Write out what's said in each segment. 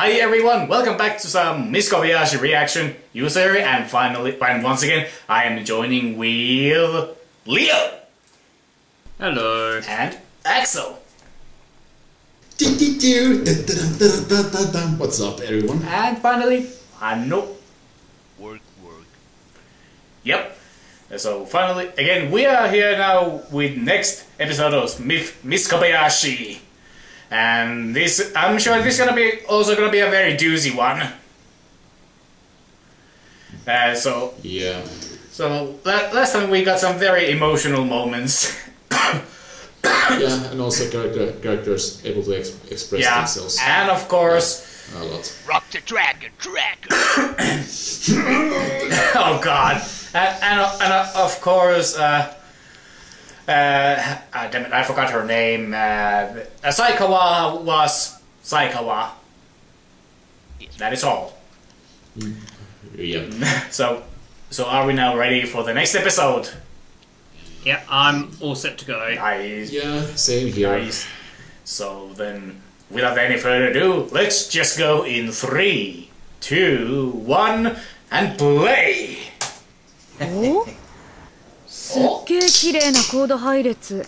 Hi everyone, welcome back to some Miss Kobayashi reaction user and finally and once again I am joining with Leo Hello. and Axel. What's up, everyone? And finally Hanno. Work, work. Yep. So finally again we are here now with next episode of Myth Miss Kobayashi. And this I'm sure this is gonna be also gonna be a very doozy one. Uh, so Yeah. So last time we got some very emotional moments. Yeah, and also character, characters able to ex- express yeah, themselves and of course, a lot. Rock the dragon, dragon. oh god, and and, and uh, of course, uh, uh, uh, damn it, I forgot her name. Uh, uh, Saikawa was Saikawa. That is all. Yeah. So, so are we now ready for the next episode? Yeah, I'm all set to go. Nice. Yeah, same here. Nice. So then, without any further ado, let's just go in three, two, one, and play. すっ綺麗なコード配列。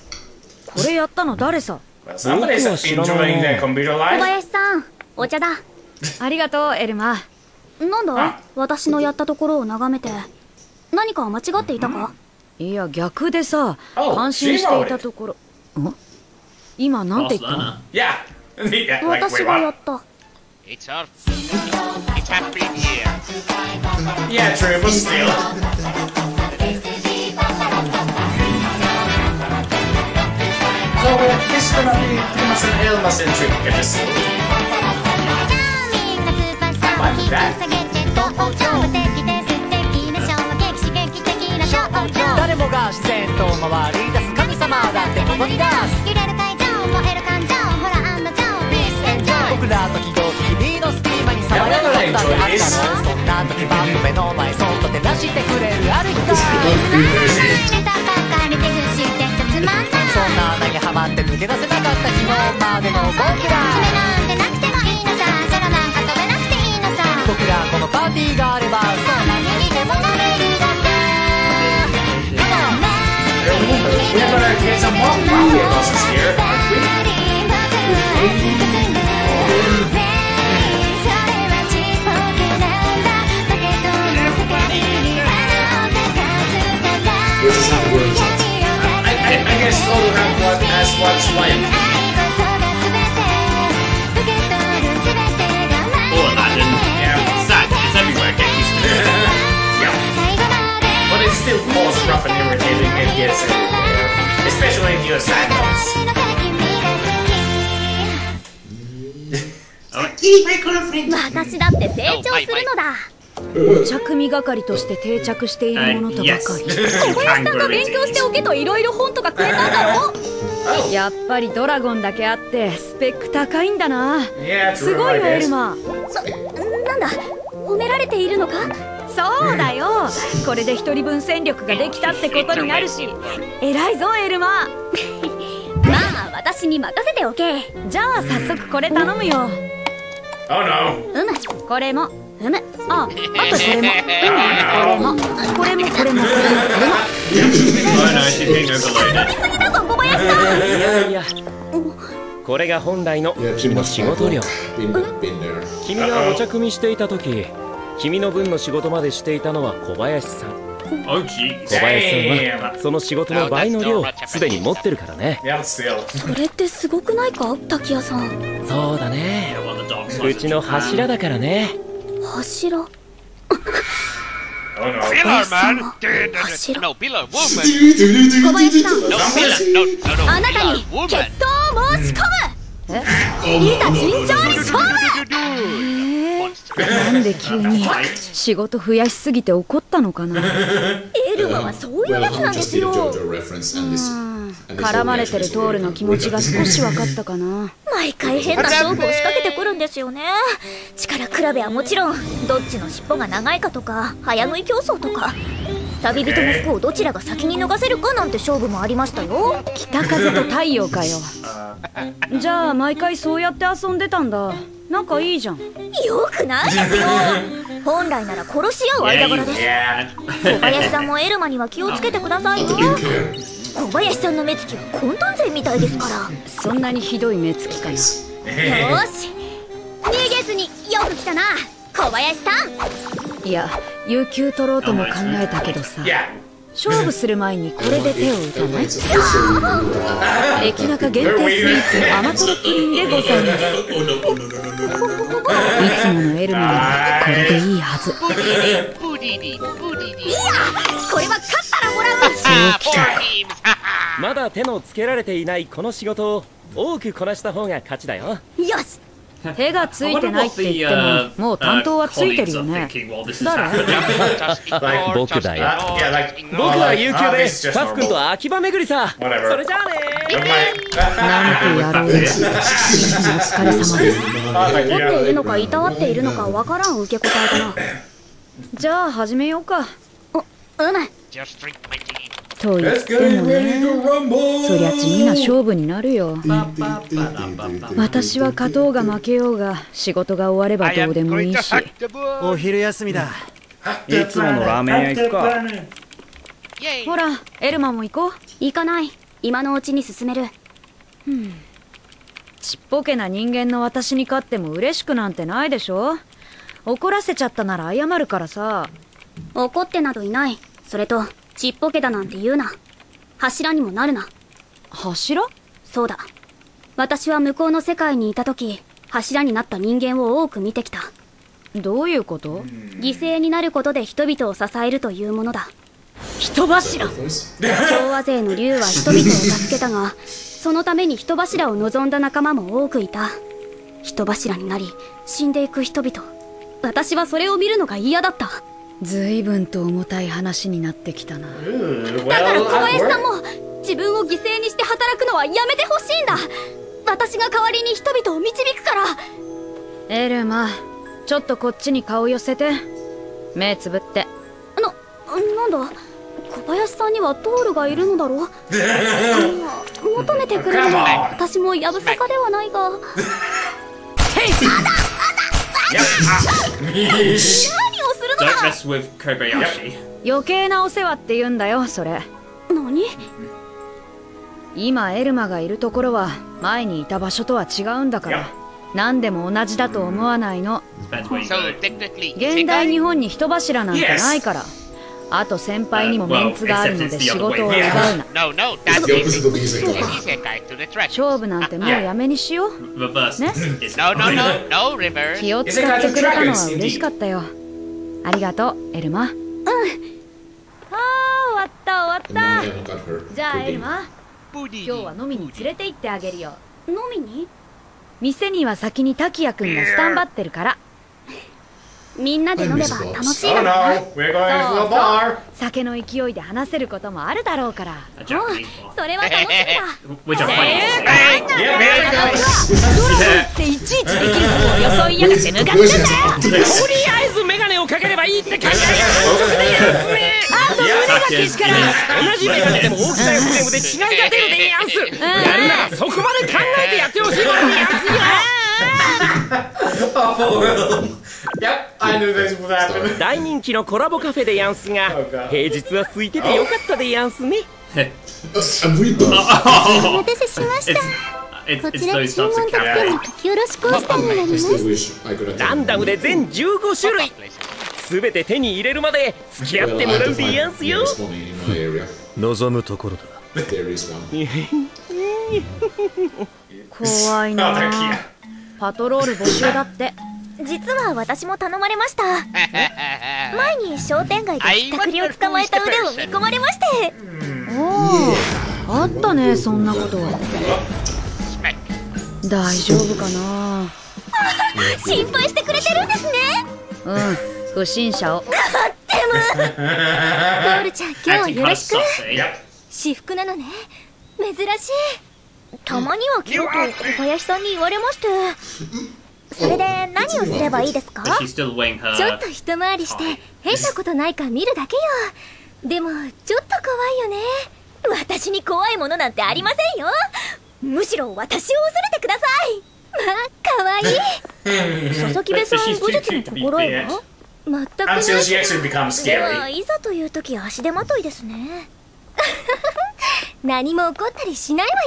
これやったの誰さ？小林さんお茶だ。ありがとうエルマ。なんだ？私のやったところを眺めて。何か間違っていたか？いや逆でさ感心していたところ。今なんて言った？のいや。私がやった。It's our It's So uh, this is gonna be pretty much an Elma-centric episode. Fun with that. 誰もが自然と回り出す神様だってここに出す揺れる会場燃える感情ほら案の定 Peace and joy 僕ら時々君の隙間に爽やかなことだってあるだろうそんな時バンド目の前そっと照らしてくれるある人だネタばかりで不思議でつまんないそんな穴にはまって抜け出せなかった昨日までの僕爪らなんてなくてもいいのさ空なんか飛べなくていいのさ僕らこのパーティーがあればそう何にでもなれるだけ We're gonna get some more mafia bosses here, aren't we? This is how it works. I, I, guess Total have what as what's like. Or Aladdin. Yeah. Sad, it's everywhere, get used to it. Yeah. But it still calls rough and irritating and gets everywhere. Especially if you're sad notes. Oh, 私だって成長するのだお茶組係として定着しているものと Uh, ば.かり、小林さんが勉強しておけといろいろ本とかくれたんだろ？Oh, やっぱりドラゴンだけあってスペック高いんだな。すごいよエ.ルマ。なんだ？褒められているのか？そうだよ。これで一人分戦力ができたってことになるし。偉いぞエルマ。まあ私に任せておけ。うじゃあ早速これ頼むよ。Oh no. む。これもうむああとこれも。うんこれもこれもこれもこ Oh no, she's being overloaded. だぞ小林さんいやいやこれが本来の君の仕事量.君がお茶組みしていた時君の分の仕事までしていたのは小林さん Oh. 小林さんは.その仕事の倍の量をす。でに持ってるからね.それってす。ごくないか滝谷さんそうだねうちの.柱だからね柱 Oh no. Pillar man. No, pillar woman. No, pillar. No, no, no. あなた Pillar に woman. 決闘を申し込むいざ尋常に勝負なんで急に仕事増やしすぎて怒ったのかな？エルマはそういうやつなんですよ。絡まれてるトールの気持ちが少し分かったかな？毎回変な勝負を仕掛けてくるんですよね。力比べはもちろん。どっちの尻尾が長いかとか早食い競争とか。旅人の服をどちらが先に脱がせるかなんて勝負もありましたよ。北風と太陽かよ。じゃあ毎回そうやって遊んでたんだ仲いいじゃん。よくないですよ。本来なら殺し合う間柄です.小林さんもエルマには気をつけてくださいよ.小林さんの目つきは混沌勢みたいですから。そんなにひどい目つきかな。よし。逃げずによく来たな小林さん。いや有給取ろうとも考えたけどさ.勝負する前にこれで手を打たない？駅中限定スイーツ甘とろプリンでございますいつものエルマならこれでいいはず Boodity, boodity. これは勝ったらもらう Ah, four teams. まだ手のつけられていないこの仕事を多くこなした方が勝ちだよよし手がついてないって言ってももう担当はついてるよね。誰？僕だよ。僕.は有給 Ah, でタフ君.と秋葉巡りさ.それじゃあね。なんてやろうよいつもお疲れ様です。Oh, 怒ってい.るのかいたわっているのかわからん受け答えだな。じゃあ始めようか。うむと言ってもね.そりゃ地味な勝負になるよ。私は勝とうが負けようが仕事が終わればどうでもいいし.お昼休みだ。いつものラーメン屋行くか.ほらエルマも行こう。行かない。今のうちに進める。ちっぽけな人間の私に勝っても嬉しくなんてないでしょ。怒らせちゃったなら謝るからさ。怒ってなどいない。それとちっぽけだなんて言うな。柱にもなるな。柱？そうだ。私は向こうの世界にいた時柱になった人間を多く見てきた。どういうこと？犠牲になることで人々を支えるというものだ。人柱?共和勢の竜は人々を助けたがそのために人柱を望んだ仲間も多くいた。人柱になり死んでいく人々。私はそれを見るのが嫌だったずいぶんと重たい話になってきたな。だから小林さん.も自分を犠牲にして働くのはやめてほしいんだ。私が代わりに人々を導くから。エルマちょっとこっちに顔寄せて。目つぶって。な、なんだ？小林さんにはトールがいるのだろう？求めてくれる？On. 私もやぶさかではないが。Yeesh. 何をするの Don't だ Don't 余計なお世話って言うんだよ、それ。何？今、エルマがいるところは、前にいた場所とは違うんだから。何でも同じだと思わないの。現代日本に人柱なんてないから。あと先輩にもメンツがあるので仕事を奪うな。勝負なんてもうやめにしよう。気を使ってくれたのは嬉しかったよ。ありがとうエルマ。うん。あー終わった終わった。じゃあエル.マ。今日は飲みに連れて行ってあげるよ。飲みに？店には先に滝谷くんがスタンバってるから。みんなで飲めば楽しい Oh だろうな。No, we're going to a bar. 酒の勢いで話せることもあるだろうから。Bar. それは楽しみだ.っていちいちできることを装いやがって向かってんだよ。とりあえずをかければいいって考えがあと胸がけしから同じメガネでも大きさやフレームで違いが出るでやんすやるならそこまで考えてやってほしいもんでやんすよ.大人気のコラボカフェでやんすが平日は空いててよかったでやんすね.お待たせしましたこちら注文特典に characters. 時よろしくおしたいのに wish I could attend. ランダムで全15種類すべて手に入れるまで付き合ってもらうでやんすよ.望むところだ. 怖い Oh, な. パトロール募集だって実は私も頼まれました 前に商店街でひったくりを捕まえた腕を見込まれましておおあったねそんなこと Smack. 大丈夫かな？心配してくれてるんですね。うん不審者を。トールちゃん今日はよろしく.私服なのね。珍しい。たまには着ろと小林さんに言われまして。それで何をすればいいですか？ちょ.っと一回りして変なことないか見るだけよ。でもちょっと怖いよね。私に怖いものなんてありませんよむしろ私を恐れてください。まあかわい。佐々木部さん武術のところへは全くではいざという時足手まといですね何も起こったりしないわよ。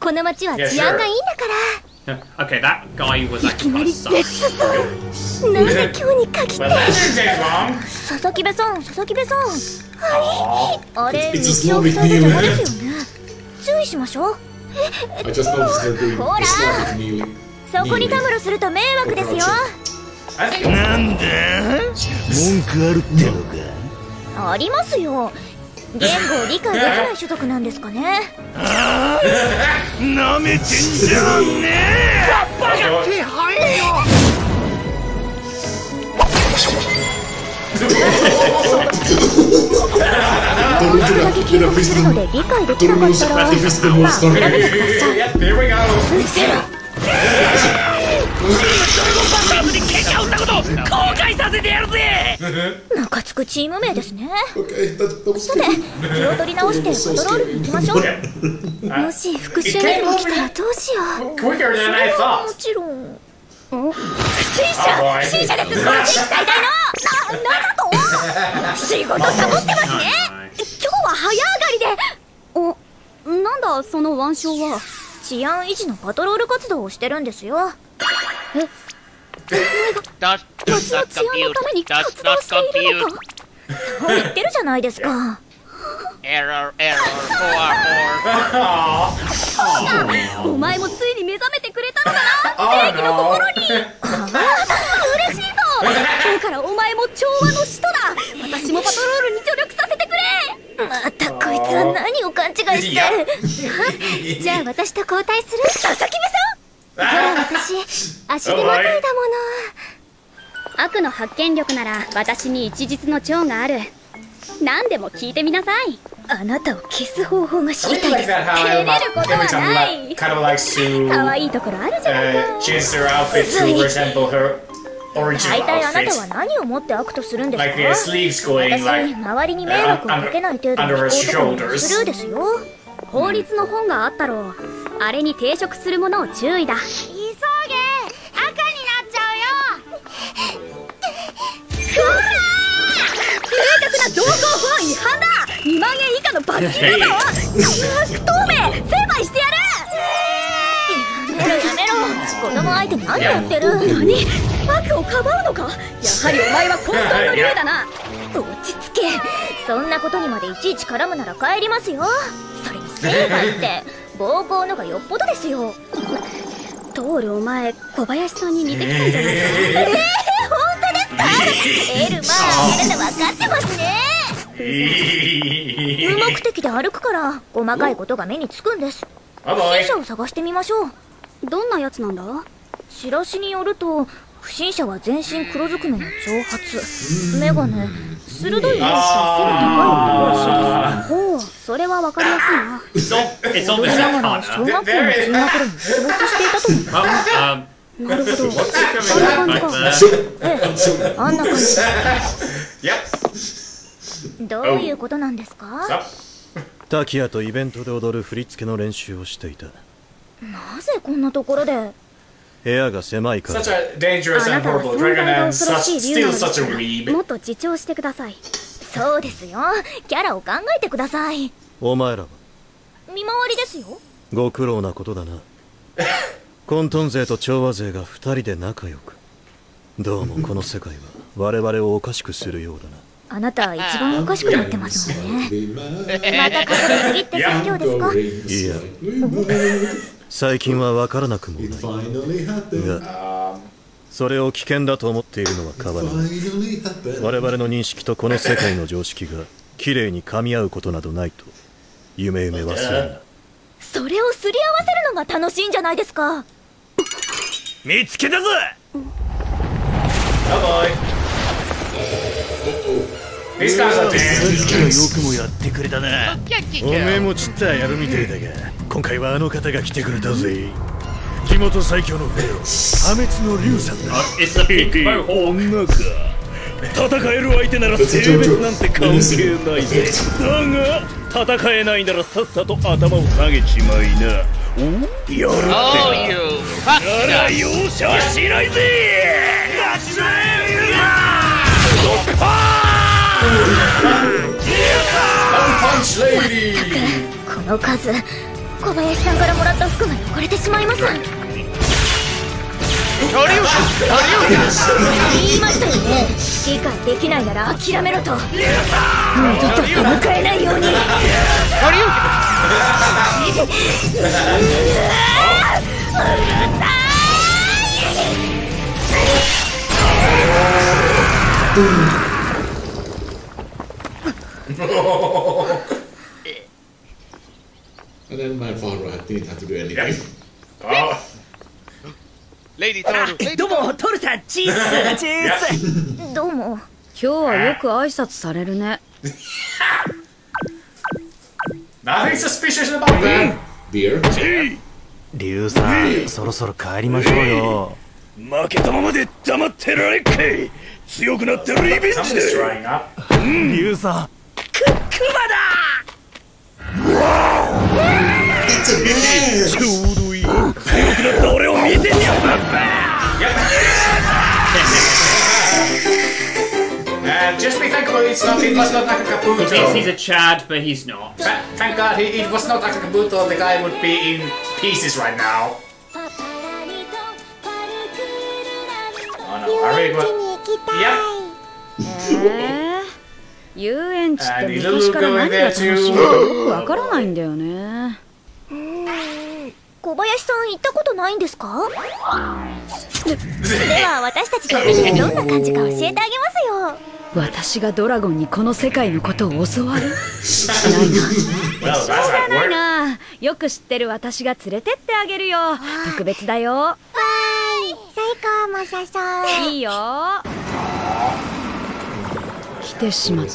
この町は治安がいいんだから。Okay, りなんで今日に限って。佐々木部さん佐々木部さんはいあれ道を塞いだ邪魔ですよね。注意しましょう。I just noticed they're doing Hola. Islamic kneeling. そこにたむろすると迷惑ですよなんだ文句あるってのかありますよ言語を理解できない種族なんですかねなめてんじゃんね手配よ Don't do that. Did a fist なの them. で理解でき Don't なか lose ったら the fist them will start. Yep, here we go. バブに喧嘩を打ったこと後悔させてやるぜムカつくチーム名ですねさて気を取り直してパトロールに行きましょう Yeah. もし復讐にも来たらどうしようも.ちろん Oh 不審者.不審者ですこの地域最大のな、なんだと。仕事サボってますね今日は早上がりでお、なんだその腕章は治安維持のパトロール活動をしてるんですよ Does 町の治安のために活動しているの.かそう言ってるじゃないですか Error, error, four, four. お前もついに目覚めてくれたのか Oh no. 嬉しいぞ。今日からお前も調和の使徒だ。私もパトロールに助力させてくれ。またこいつは何を勘違いして。じゃあ私と交代する？佐々木部さんほら私。足手まといだもの。悪の発見力なら私に一日の長がある何でも聞いてみなさい。あなたを消す方法が知りたいです。照れることはない kind of、like、to, 可愛いところあるじゃないか、uh, outfit, はい大体あなたは何を持って悪とするんですか like, going, 私に周りに迷惑をかけない程度に行こうとかスルーですよ法律の本があったろう。あれに抵触するものを注意だ。万円以下の罰金だぞ不透明成敗してやるやめろやめろ子供相手に何やってる何悪をかばうのかやはりお前は混沌の竜だな落ち着けそんなことにまでいちいち絡むなら帰りますよそれに成敗って暴行のがよっぽどですよトールお前小林さんに似てきたんじゃないかえー、本当ですかエルマあなた分かってますね無目的で歩くから細かいことが目につくんです。Oh 不.審者を探してみましょう。どんなやつなんだ？チラシによると不審者は全身黒ずくめの長髪メガネ鋭い目をした背の高い男らしいですほうそれはわかりやすいな。踊りながら小.学校の通学路に出没していたと思います Oh, um, なるほど。そんな感じか?ええ。あんな感じ.どういうことなんですか？滝谷とイベントで踊る振り付けの練習をしていた。なぜこんなところで？部屋が狭いから。あなたは存在が恐ろしい竜な still の such a で.もっと自重してください。そうですよ。キャラを考えてください。お前らは？見回りですよ。ご苦労なことだな。混沌勢と調和勢が二人で仲良く。どうもこの世界は我々をおかしくするようだなあなた一番おかしくなってますもんねま.た隠れすぎって説教ですか？いや.最近は分からなくもない.がそれを危険だと思っているのは変わらない.我々の認識とこの世界の常識が綺麗に噛み合うことなどないと夢夢忘れるなそれをすり合わせるのが楽しいんじゃないですか？見つけたぞ Oh boy. These guys are さっ dangerous. きはよくもやってくれたなおめえ.もちったらやるみてえだが今回はあの方が来てくれたぜ地元最強のフェロ破滅の竜さんだ.女か戦える相手なら性別なんて関係ないぜだが戦えないならさっさと頭を下げちまいなやる Oh, you なら fucker! 容赦はしないぜドッパ One Punch Lady! この数小林さんからもらった服が汚れてしまいます。言いましたよね理解でき。ないなら諦めろと二度と出迎えないようにうるさい And then my father didn't have to do anything. Oh, Lady Toru, どうもトルさんチースチースどうも今日はよく挨拶されるね nothing suspicious about that. Beer. 竜さんそろそろ帰りましょうよ負けたままで黙ってられっかい強くなってリベンジだ.竜さクマだちょうどいい強くなった俺を見せてやる Uh, just be thankful it's not, it was not He thinks he's Nakabuto. a Chad, but he's not. Th- Thank God he, it was not Nakabuto, the guy would be in pieces right now. Oh no, I really want... Yep. えー、遊園地って昔から何が楽しいのかよくわからないんだよね。小林さん行ったことないんですか？ででは私たちだけにどんな感じか教えてあげますよ。私がドラゴンにこの世界のことを教わる？Well, that's しょうがない.な。よく知ってる私が連れてってあげるよ。特別だよ。わーい最高もさそう。いいよ来てしまった。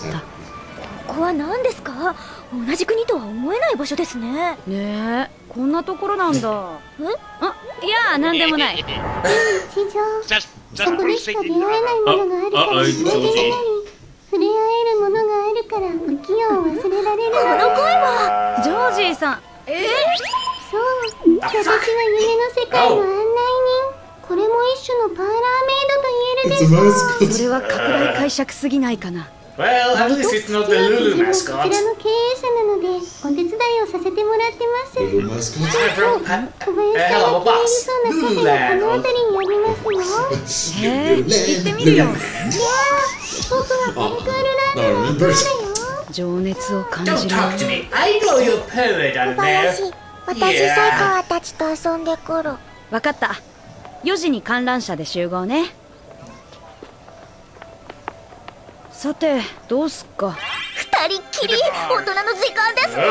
ここは何ですか？同じ国とは思えない場所ですね。ねえこんなところなんだ。え？あいやなんでもない。Just, just ここでしか出会えないものがあるから。触れ Georgie. 触れ合えるものがあるから不器用を忘れられるのこの声はジョージーさんそう私は夢の世界の案内人これも一種のパーラーメイドとそれは拡大解釈すぎないかな Well, at least it's not the 私 Lulu もこち mascot. らの経営者なのでお手伝いをさせてもらってます Little mascot? From, uh, 小林さん hello, が気に入り boss. そうなカフェがこの辺りにありますよへえ行ってみるよいやー僕はパンクールラーメン Now の remember. だよ情熱を感じる talk to me. I know you're a poet out 小 there. 林私.才川たちと遊んでくるわかった4時に観覧車で集合ねさてどうすっか？二人っきり大人の時間です。ねなぜ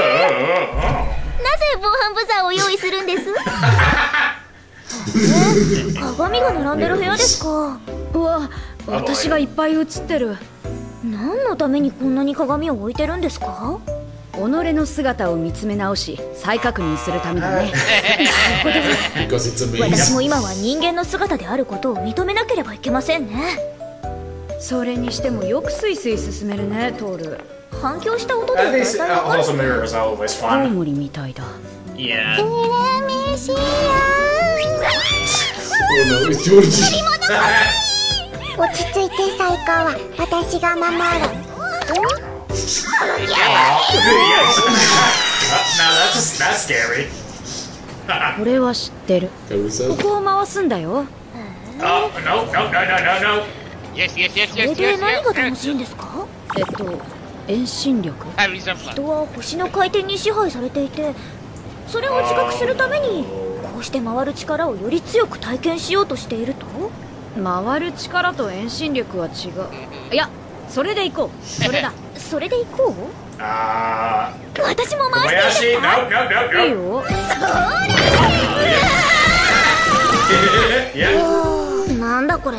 防犯ブザーを用意するんです？え？鏡が並んでる部屋ですか？うわ私がいっぱい映ってる。何のためにこんなに鏡を置いてるんですか？己の姿を見つめ直し再確認するためだね。私.も今は人間の姿であることを認めなければいけませんねそれにしてもよくスイスイ進めるね、トール。反響した音で絶対わかる。コウモリみたいだ。プレメシア。取り戻せ。落ち着いて最高は私が守る。これは知ってる。ここを回すんだよ。Oh, no, no, no, no, no, no. それで何が楽しいんですか？えっと遠心力.人は星の回転に支配されていてそれを自覚するためにこうして回る力をより強く体験しようとしていると？回る力と遠心力は違う。いやそれで行こう。それだ。それで行こ Uh, う私も回していいですいい.よ。yeah. なんだこれ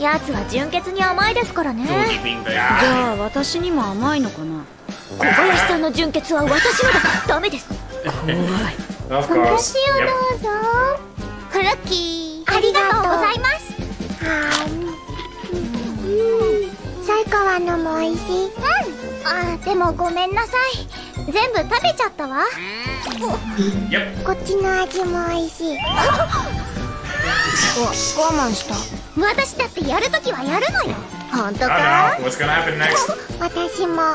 やつは純潔に甘いですからね。じゃあ私にも甘いのかな？小林さんの純潔は私のだからダメです。菓 course. 子を.どうぞフルッキー。ありがとうございます。サイカワのも美味しい。うん。あでもごめんなさい。全部食べちゃったわ.こっちの味も美味しい我慢した私だってやるときはやるのよ。本当 Oh か what's gonna happen next? 私も。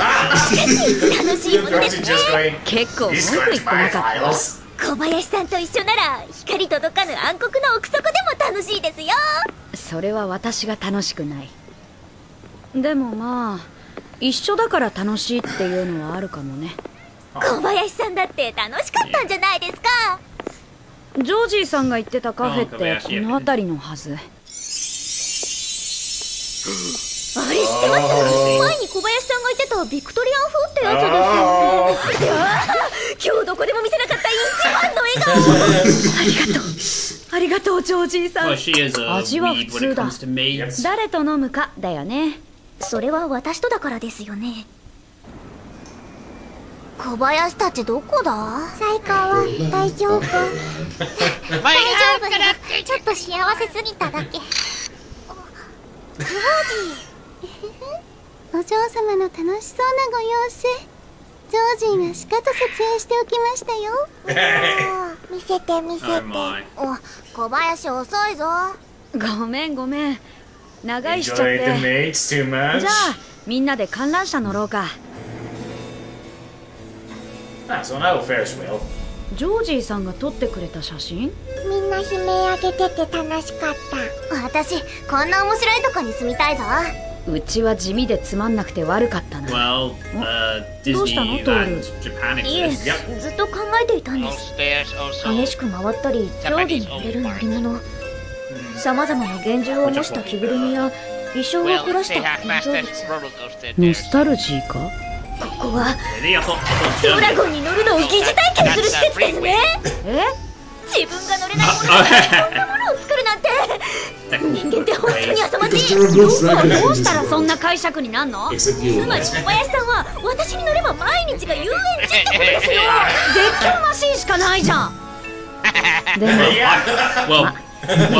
楽しいものですね。結構文句言ってなかった.小林さんと一緒なら光届かぬ暗黒の奥底でも楽しいですよ。それは私が楽しくない。でもまあ一緒だから楽しいっていうのはあるかもね小林さんだって楽しかったんじゃないですか。ジョージーさんが言ってたカフェって林この辺りのはず。あれ知ってます？前に小林さんが言ってたビクトリアン風ってやつですよね。いやー。今日どこでも見せなかった一番の笑顔。ありがとう。ジョージーさん。味は普通だ.誰と飲むかだよね。それは私とだからですよね小林たちどこだ？サイカワ大丈夫。大丈夫。よちょっと幸せすぎただけ。ジョージ。お嬢様の楽しそうなご様子。ジョージーがしかと撮影しておきましたよ。見せて見せて。Oh. お小林遅いぞ。ごめんごめん。長いしちゃって.じゃあみんなで観覧車乗ろうか Ah, Ferris wheel. ジョージーさんが撮ってくれた写真？みんな悲鳴上げてて楽しかった私こんな面白いとこに住みたいぞうちは地味でつまんなくて悪かったな Well, uh, どうしたの？トールいえ.ずっと考えていたんです.激しく回ったり上下に揺れる乗り物さまざまな幻獣を模した着ぐるみや衣装を凝らした建造物ノ.スタルジーかここはドラ.ゴンに乗るのを疑似体験する施設ですね。え？自分が乗れないものにこんなものを作るなんて。人間って本当に浅ましい。ど。うしたらそん.な解釈になんの？つまり小林さんは私に乗れば毎日が遊園地ってことですよ。絶叫マシンしかないじゃん。でも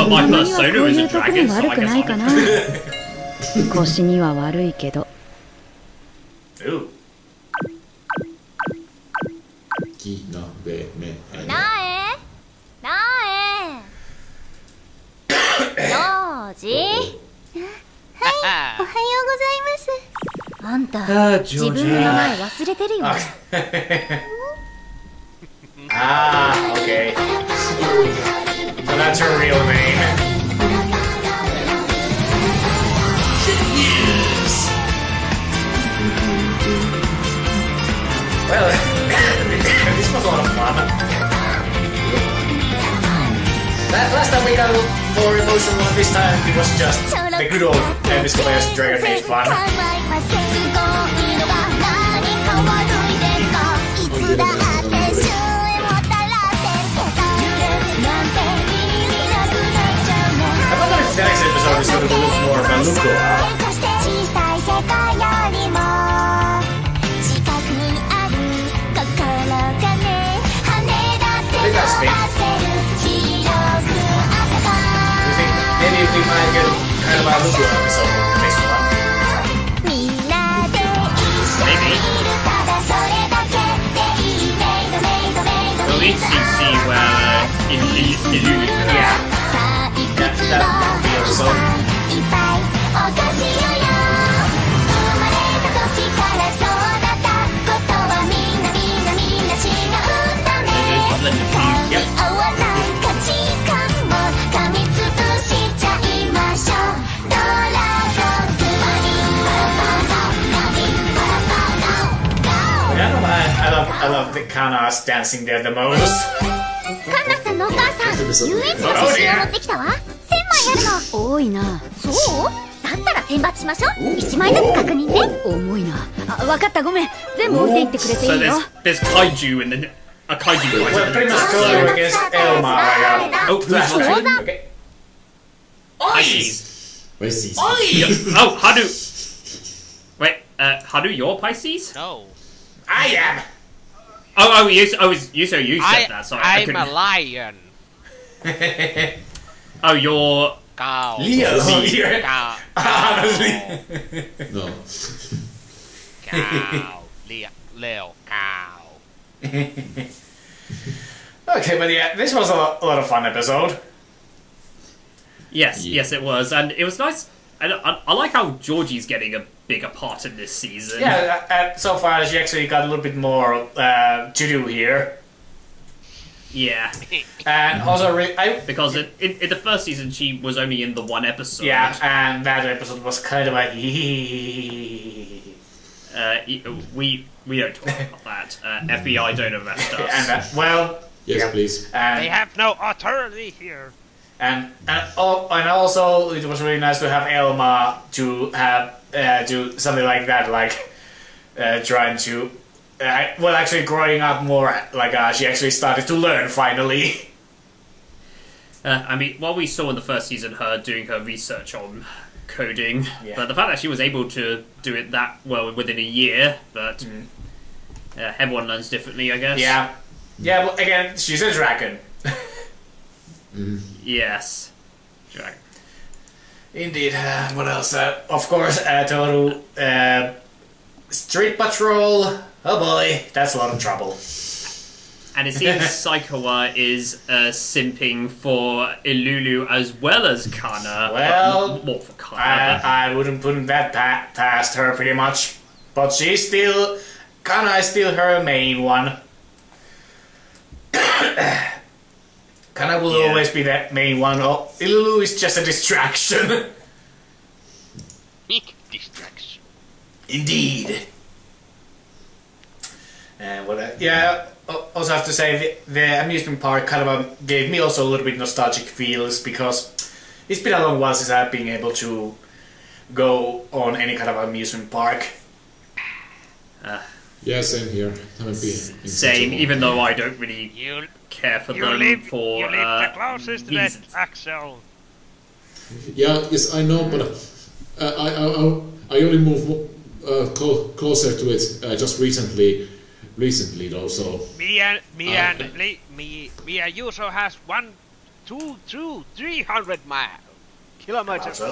my たまにはこういうとこも悪くないかな腰には悪いけど。Ooh. 木のべめえなえ。なえ。ジョージおはようございます。あんた Ah, 自分の名前忘れてるよ。Ah, okay. Last time we got a little more emotional, and this time it was just the good old Elvis Kobayashi Dragon Age fun. 構いません恋のは何か悪いです山ロケを試そっしまにいるただそれだけでいいメイドメイドメイドメイド。I love, I love the Kana's dancing there the most. カンナさんのお母さん遊園地の写真を持ってきたわ1000枚あるの多いなそうだ ったら選抜しましょう1枚ずつ確認ね重いなあ分かったごめん全部置いていってくれてい So いよ there's there's kaiju in the a kaiju Well, fight. pretty much Toru against Elma. Like, uh, Oh, Flash who's action. watching? Okay. Pisces. Pisces. Yeah. Oh, Hadu. Wait, uh, Hadu, you're Pisces? No. I am. Oh, oh, you, oh, you, so you said I, that. Sorry, I I'm couldn't. a lion. Oh, you're Cow. Leo Lee. here. Cow. Oh, ah, no. Cow. Leo. Leo. Cow. Okay, but yeah, this was a lot, a lot of fun episode. yes, Yeah. yes, it was, and it was nice. And I, I like how Georgie's getting a bigger part in this season. Yeah, uh, uh, so far she actually got a little bit more uh, to do here. Yeah, And also, re- I, because in, in, in the first season she was only in the one episode. yeah, and that episode was kind of like. Uh, we we don't talk about that. Uh, FBI don't arrest us. and uh, well, Yes, Yeah. please. They have no authority here. And and, al- and also it was really nice to have Elma to have uh, do something like that, like uh, trying to. Uh, well, actually, growing up more, like uh, she actually started to learn finally. Uh, I mean, what we saw in the first season, her doing her research on coding, Yeah. but the fact that she was able to do it that well within a year, but uh, everyone learns differently, I guess. Yeah, yeah. Well, again, she's a dragon. Yes. Right. Indeed. Uh, what else? Uh, of course, uh, Toru. Uh, Street Patrol. Oh boy, that's a lot of trouble. And it seems Saikawa is uh, simping for Ilulu as well as Kana. Well, more for Kana. I, I wouldn't put that pa- past her pretty much. But she's still. Kana is still her main one. Kana will Yeah. always be that main one. Oh, Ilulu is just a distraction. Big distraction. Indeed. And what? I, yeah. I also have to say the, the amusement park kind of um, gave me also a little bit nostalgic feels because it's been a long while since I've been able to go on any kind of amusement park. Yeah, same here. Haven't been in such a Same, even though I don't really You, care for you them live, for you live uh, the closest to that. Axel. Yeah, yes, I know, but uh, I, I, I, I only moved uh, clo- closer to it uh, just recently. Recently, though, so Me and me Ah, and okay. Me me and Yuso has one, two, two, three hundred mile kilometers Awesome.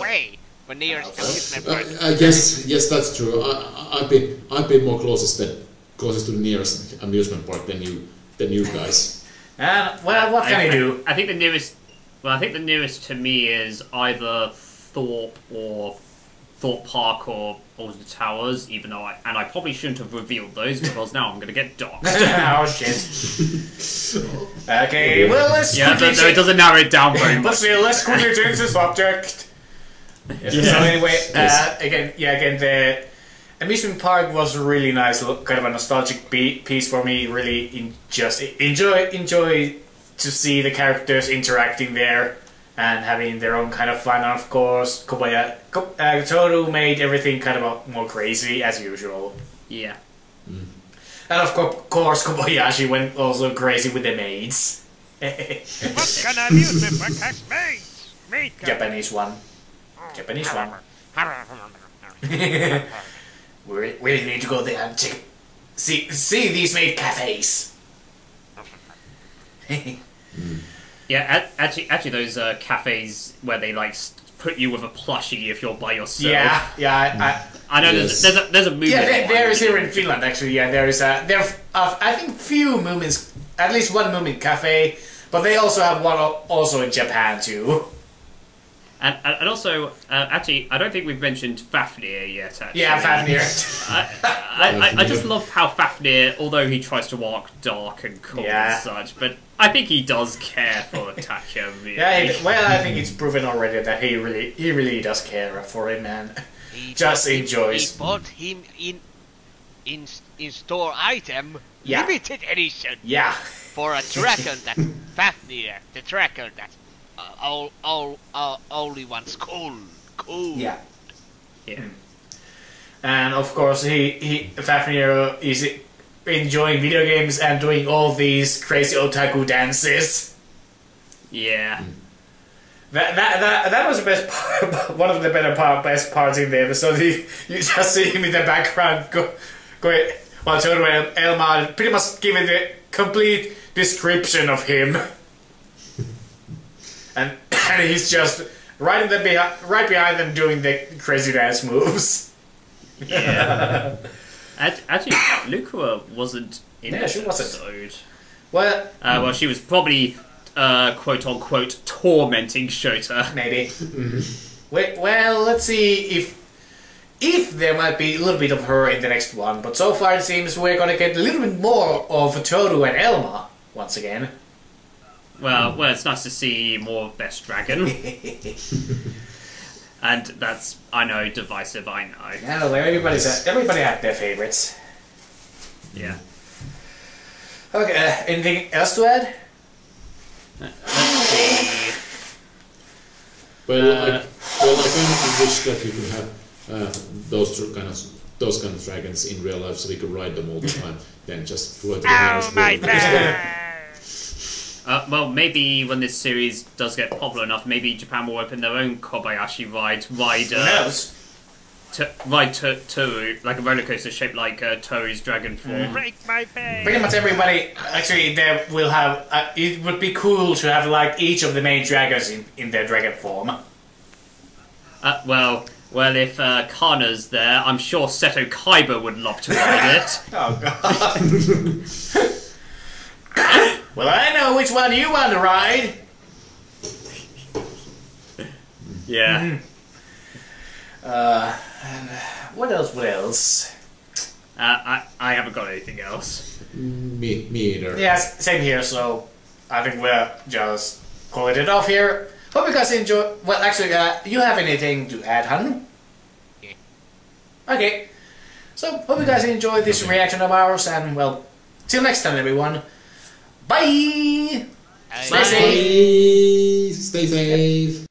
Away from nearest Awesome. amusement uh, park. uh, yes, yes, that's true. I, I, I've been, I've been more closest than closest to the nearest amusement park than you, than you guys. And well, what can I, do? I think the nearest. Well, I think the nearest to me is either Thorpe or Thorpe Park or all the Towers. Even though I and I probably shouldn't have revealed those because now I'm going to get doxxed. oh shit. okay, well let's yeah, quickly but no, it doesn't narrow it down very But much. still, let's quickly change the subject. So anyway, uh, again, yeah, again, the amusement park was a really nice, lo- kind of a nostalgic piece for me. Really, in- just enjoy, enjoy to see the characters interacting there and having their own kind of fun. And of course, Kobaya, Ko- uh, Toru made everything kind of a, more crazy as usual. Yeah. And of co- course, Kobayashi went also crazy with the maids. What kind of amusement park has maids? Japanese one. Japanese one. we really need to go there and check, see see these maid cafes. Yeah, actually, actually, those uh, cafes where they like put you with a plushie if you're by yourself. yeah, yeah. I, I know Yes. there's, there's a there's a I, movie. yeah, there, there is here in Finland actually. Yeah, there is a there. Uh, I think few Moomins, at least one Moomin cafe, but they also have one also in Japan too. And, and and also, uh, actually, I don't think we've mentioned Fafnir yet. Actually. Yeah, Fafnir. I, I, I, I just love how Fafnir, although he tries to walk dark and cold Yeah. and such, but I think he does care for Taka. Really. Yeah, he, well, I think it's proven already that he really he really does care for him and He just bought him- enjoys. He bought him in in in store item Yeah. limited edition Yeah. for a dragon that Fafnir, the dragon that uh, all all uh, only wants cool, cool. Yeah. Yeah. And of course, he, he Fafnir is enjoying video games and doing all these crazy otaku dances. Yeah. That, that, that, that was the best part, one of the better part, best parts in the episode. He, you just see him in the background go, going, while Toto and Elmar pretty much giving the complete description of him. and, and he's just right, in the behi- right behind them doing the crazy dance moves. Yeah. Actually, Lucua wasn't in Yeah, this she wasn't. episode. Well, Uh, well, she was probably uh, quote unquote tormenting Shota. Maybe. Wait, well, let's see if if there might be a little bit of her in the next one. But so far, it seems we're gonna get a little bit more of Toru and Elma once again. Well, well, it's nice to see more of Best Dragon. and that's, I know, divisive, I know. Yeah, well, everybody's everybody had their favorites. Yeah. Okay, uh, anything else to add? Well, Uh, I, well, I kind of wish that we could have uh, those tr- kind of those kind of dragons in real life, so we could ride them all the time. then just throw it the Oh my god! Uh, well, maybe when this series does get popular enough, maybe Japan will open their own Kobayashi ride, rider. Who uh, knows? to, ride to, Toru, like a roller coaster shaped like uh, Toru's dragon form. Break my face! Pretty much everybody actually there will have. Uh, it would be cool to have like each of the main dragons in, in their dragon form. Uh, well, well, if uh, Kana's there, I'm sure Seto Kaiba would love to ride it. Oh god. well, I know which one you want to ride. Yeah. Uh, and, uh, what else? What else? Uh, I, I haven't got anything else. Me, me either. Yeah, same here. So I think we're just calling it off here. Hope you guys enjoy. Well, actually, uh, you have anything to add, hun? Okay. So hope you guys enjoyed this reaction of ours, and well, till next time, everyone. Bye. Stay safe. Stay safe.